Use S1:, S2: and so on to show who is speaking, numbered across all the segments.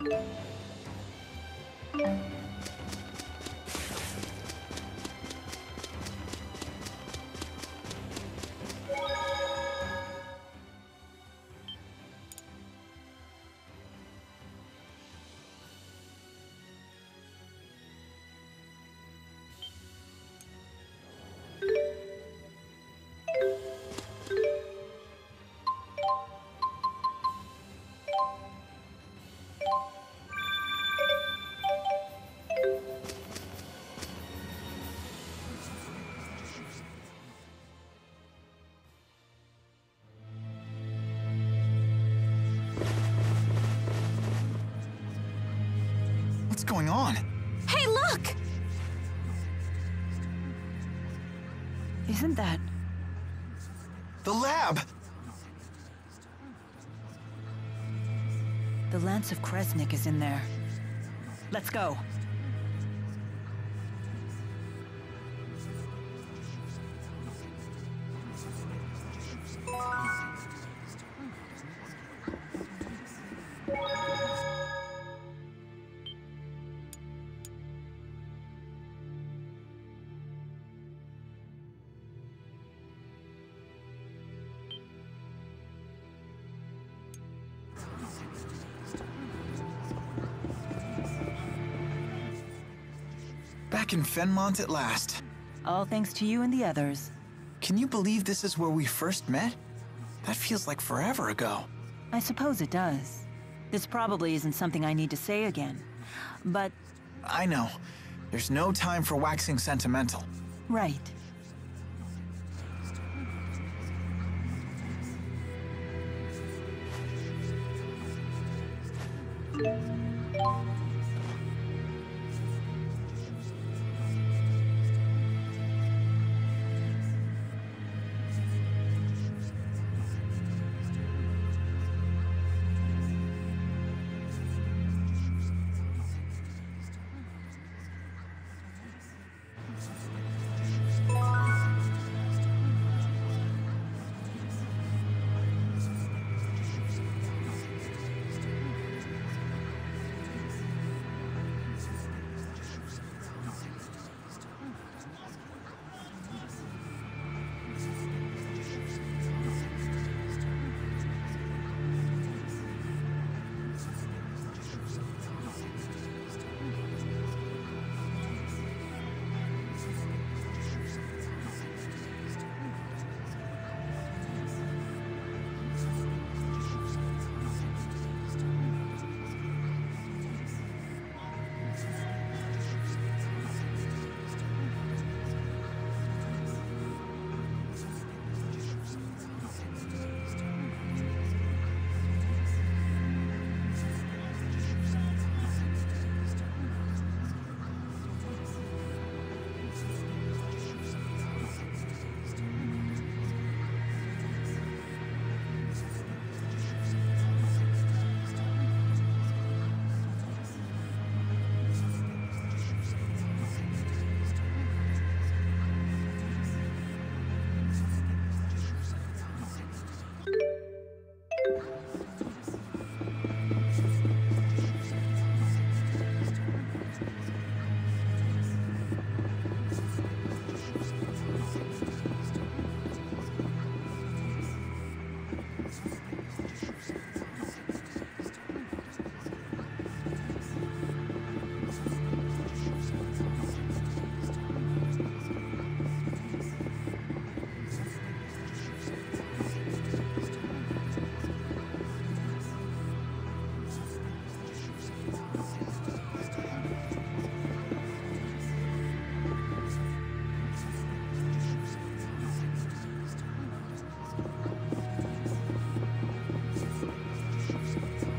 S1: Thank you. Going on?
S2: Hey, look!
S3: Isn't that...
S1: The lab!
S3: The Lance of Kresnik is in there. Let's go.
S1: Back in Fennmont at last.
S3: All thanks to you and the others.
S1: Can you believe this is where we first met? That feels like forever ago.
S3: I suppose it does. This probably isn't something I need to say again. But,
S1: I know. There's no time for waxing sentimental.
S3: right.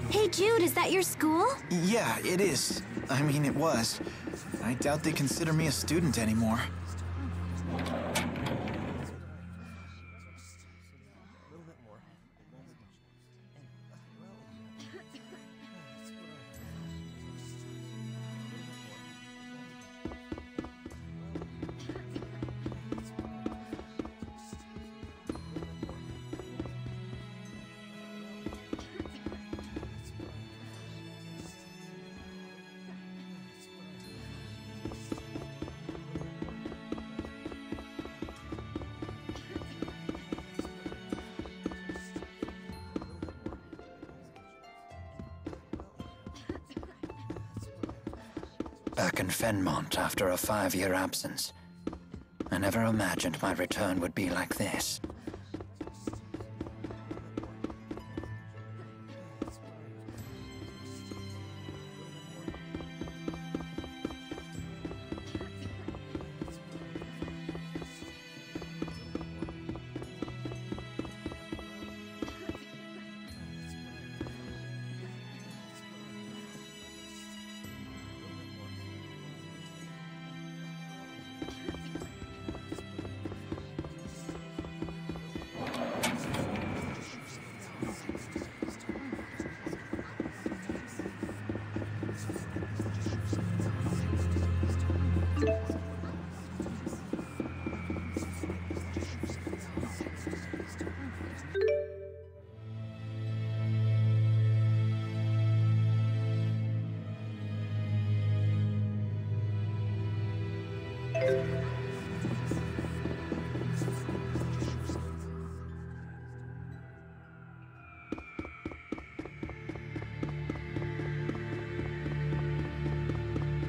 S2: Hey, Jude, is that your school?
S1: Yeah, it is. I mean, it was. I doubt they consider me a student anymore.
S4: Back in Fennmont after a five-year absence. I never imagined my return would be like this.
S5: You